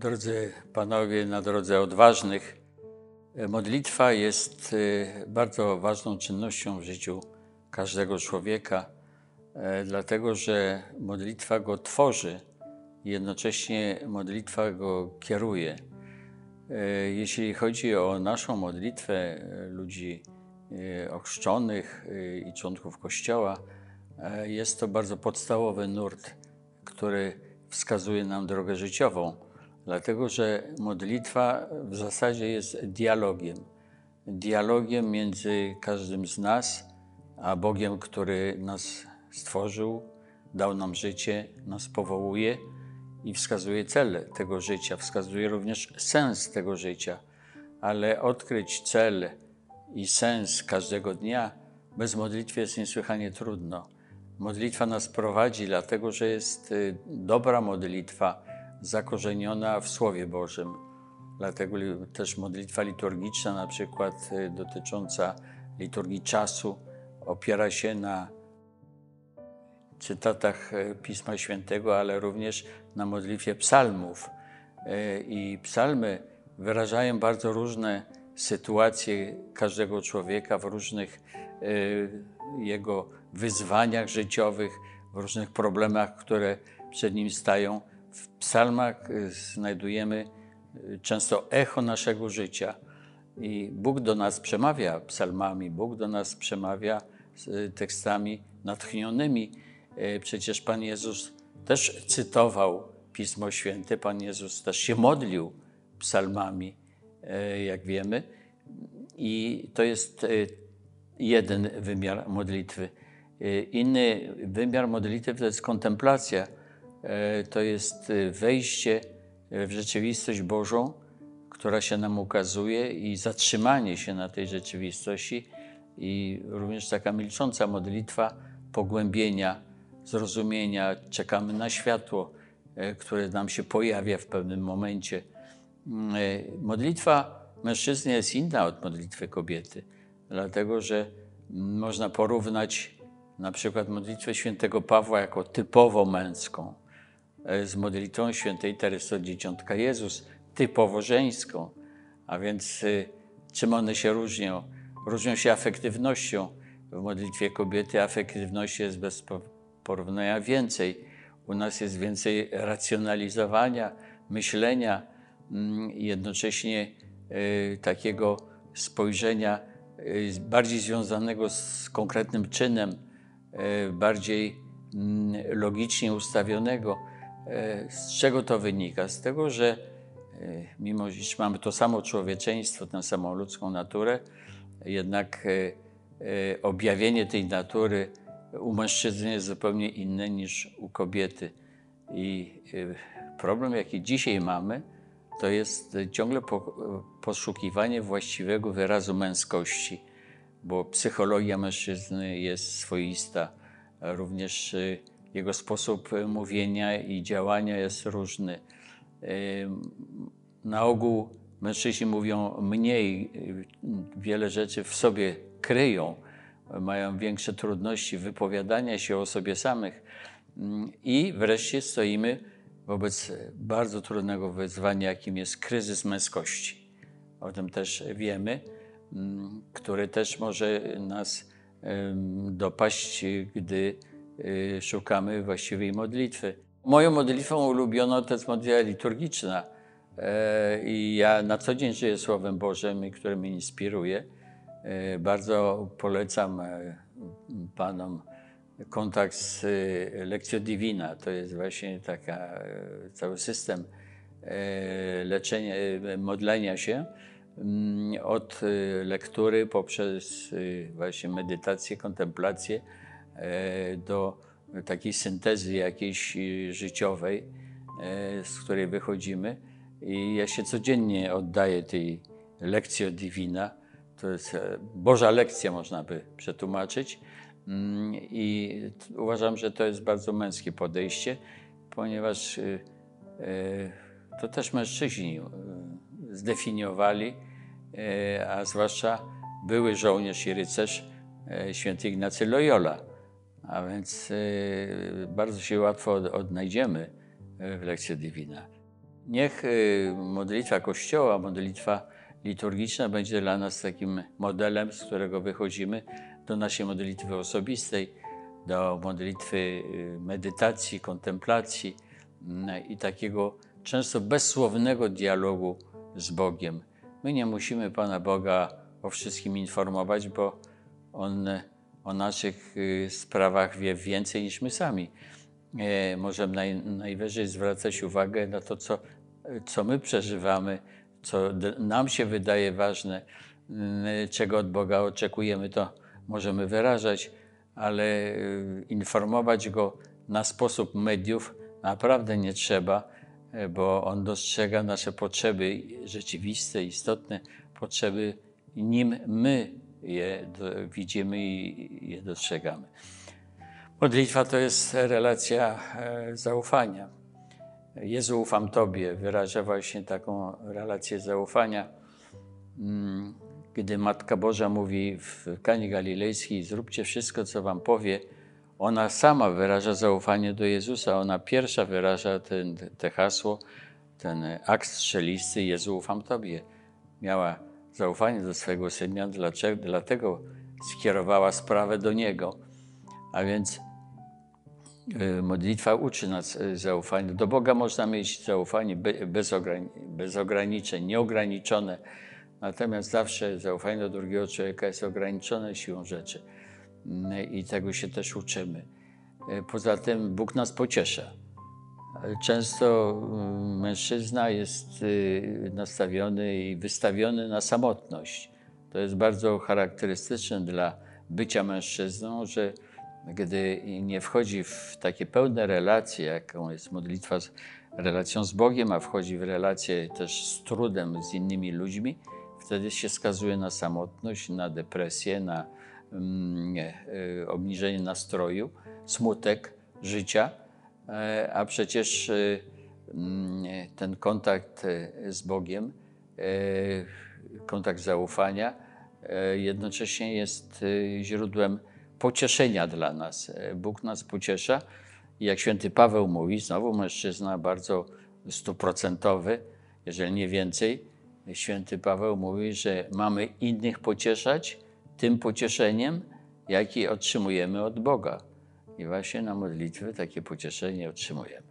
Drodzy panowie, na drodze odważnych, e, modlitwa jest e, bardzo ważną czynnością w życiu każdego człowieka, e, dlatego że modlitwa go tworzy, jednocześnie modlitwa go kieruje. Jeśli chodzi o naszą modlitwę ludzi ochrzczonych i członków Kościoła, jest to bardzo podstawowy nurt, który wskazuje nam drogę życiową, dlatego że modlitwa w zasadzie jest dialogiem. Dialogiem między każdym z nas a Bogiem, który nas stworzył, dał nam życie, nas powołuje i wskazuje cel tego życia, wskazuje również sens tego życia. Ale odkryć cel i sens każdego dnia bez modlitwy jest niesłychanie trudno. Modlitwa nas prowadzi, dlatego że jest y, dobra modlitwa, zakorzeniona w Słowie Bożym. Dlatego też modlitwa liturgiczna, na przykład y, dotycząca liturgii czasu, opiera się na cytatach y, Pisma Świętego, ale również na modlitwie psalmów. I psalmy wyrażają bardzo różne sytuacje każdego człowieka w różnych jego wyzwaniach życiowych, w różnych problemach, które przed nim stają. W psalmach y, znajdujemy y, często echo naszego życia. I Bóg do nas przemawia psalmami, Bóg do nas przemawia y, tekstami natchnionymi. Przecież Pan Jezus też cytował Pismo Święte, Pan Jezus też się modlił psalmami, jak wiemy. I to jest jeden wymiar modlitwy. Inny wymiar modlitwy to jest kontemplacja, to jest y, wejście w rzeczywistość Bożą, która się nam ukazuje i zatrzymanie się na tej rzeczywistości i również taka milcząca modlitwa pogłębienia, zrozumienia, czekamy na światło, które nam się pojawia w pewnym momencie. Modlitwa mężczyzny jest inna od modlitwy kobiety, dlatego że można porównać na przykład modlitwę świętego Pawła jako typowo męską, e, z modlitwą świętej Teresy od Dzieciątka Jezus, typowo żeńską. A więc y, czym one się różnią? Różnią się afektywnością. W modlitwie kobiety afektywności jest bez porównania więcej. U nas jest więcej racjonalizowania, myślenia, mm, jednocześnie y, takiego spojrzenia y, bardziej związanego z konkretnym czynem, E, bardziej mm, logicznie ustawionego. E, z czego to wynika? Z tego, że e, mimo iż mamy to samo człowieczeństwo, tę samą ludzką naturę, jednak objawienie tej natury u mężczyzny jest zupełnie inne niż u kobiety. I problem, jaki dzisiaj mamy, to jest ciągle poszukiwanie właściwego wyrazu męskości bo psychologia mężczyzny jest swoista, również jego sposób mówienia i działania jest różny. Y, na ogół mężczyźni mówią mniej, y, wiele rzeczy w sobie kryją, mają większe trudności wypowiadania się o sobie samych. I wreszcie stoimy wobec bardzo trudnego wyzwania, jakim jest kryzys męskości. O tym też wiemy. Mm, który też może nas dopaść, gdy szukamy właściwej modlitwy. Moją modlitwą ulubioną to jest modlitwa liturgiczna. E, I ja na co dzień żyję Słowem Bożym, które mnie inspiruje. E, bardzo polecam e, Panom kontakt z Lekcją Divina. To jest właśnie taka, cały system leczenia, modlenia się Mm, od y, lektury poprzez y, właśnie medytację, kontemplację do takiej syntezy jakiejś y, życiowej, e, z której wychodzimy. I ja się codziennie oddaję tej lekcji divina. To jest e, Boża lekcja, można by przetłumaczyć. Mm, I uważam, że to jest bardzo męskie podejście, ponieważ to też mężczyźni zdefiniowali, e, a zwłaszcza były żołnierz i rycerz e, święty Ignacy Loyola. A więc e, bardzo się łatwo odnajdziemy w lekcji Divina. Niech y, modlitwa Kościoła, modlitwa liturgiczna będzie dla nas takim modelem, z którego wychodzimy do naszej modlitwy osobistej, do modlitwy y, medytacji, kontemplacji mm, i takiego często bezsłownego dialogu z Bogiem. My nie musimy Pana Boga o wszystkim informować, bo On o naszych y, sprawach wie więcej niż my sami. E, Możemy naj, najwyżej zwracać uwagę na to, co, co my przeżywamy, co nam się wydaje ważne, czego od Boga oczekujemy, to możemy wyrażać, ale y, informować Go na sposób mediów naprawdę nie trzeba, e, bo On dostrzega nasze potrzeby rzeczywiste, istotne potrzeby, nim my je widzimy i je dostrzegamy. Modlitwa to jest relacja e, zaufania. Jezu, ufam Tobie, wyraża właśnie taką relację zaufania. Mm, Gdy Matka Boża mówi w Kanie Galilejskiej, zróbcie wszystko, co Wam powie, ona sama wyraża zaufanie do Jezusa. Ona pierwsza wyraża ten, te hasło, ten akt strzelisty, Jezu, ufam Tobie. Miała zaufanie do swojego Syna, dlaczego, dlatego skierowała sprawę do Niego. A więc y, modlitwa uczy nas y, zaufania. Do Boga można mieć zaufanie be- bez, ograni- bez ograniczeń, nieograniczone. Natomiast zawsze zaufanie do drugiego człowieka jest ograniczone siłą rzeczy. Mm, I tego się też uczymy. Y, Poza tym Bóg nas pociesza. Często y, mężczyzna jest y, nastawiony i wystawiony na samotność. To jest bardzo charakterystyczne dla bycia mężczyzną, że gdy nie wchodzi w takie pełne relacje, jaką jest modlitwa z relacją z Bogiem, a wchodzi w relacje też z trudem z innymi ludźmi, wtedy się skazuje na samotność, na depresję, na mm, y, obniżenie nastroju, smutek życia. E, A przecież y, mm, ten kontakt y, z Bogiem, e, kontakt zaufania, e, jednocześnie jest źródłem pocieszenia dla nas. E, Bóg nas pociesza. I jak święty Paweł mówi, znowu mężczyzna bardzo stuprocentowy, jeżeli nie więcej, święty Paweł mówi, że mamy innych pocieszać tym pocieszeniem, jakie otrzymujemy od Boga. I właśnie na modlitwy takie pocieszenie otrzymujemy.